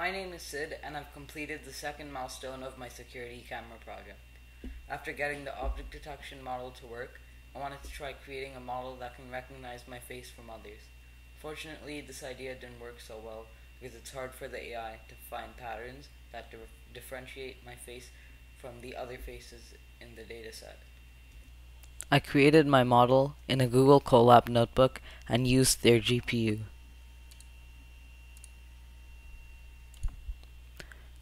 My name is Sid, and I've completed the second milestone of my security camera project. After getting the object detection model to work, I wanted to try creating a model that can recognize my face from others. Fortunately, this idea didn't work so well because it's hard for the AI to find patterns that differentiate my face from the other faces in the dataset. I created my model in a Google Colab notebook and used their GPU.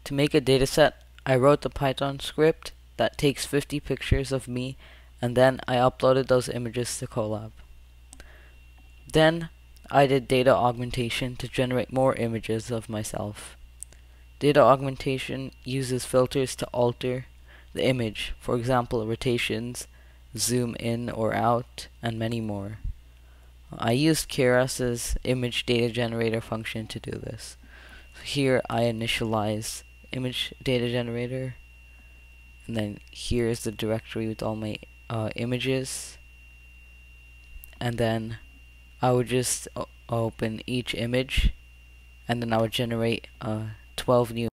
To make a dataset, I wrote the Python script that takes 50 pictures of me and then I uploaded those images to Colab. Then I did data augmentation to generate more images of myself. Data augmentation uses filters to alter the image, for example rotations, zoom in or out, and many more. I used Keras's image data generator function to do this. Here I initialize image data generator and then here is the directory with all my uh, images and then I would just open each image and then I would generate uh, 12 new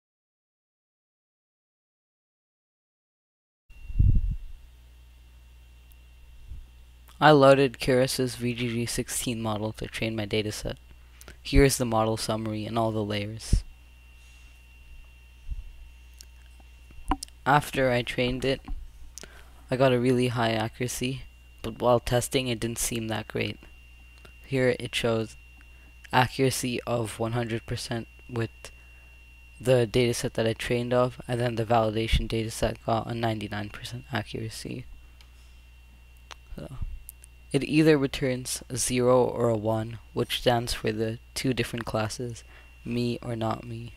I loaded Keras's VGG16 model to train my dataset. Here is the model summary and all the layers. After I trained it, I got a really high accuracy, but while testing it didn't seem that great. Here it shows accuracy of 100% with the dataset that I trained of, and then the validation dataset got a 99% accuracy. So, it either returns a 0 or a 1, which stands for the two different classes, me or not me.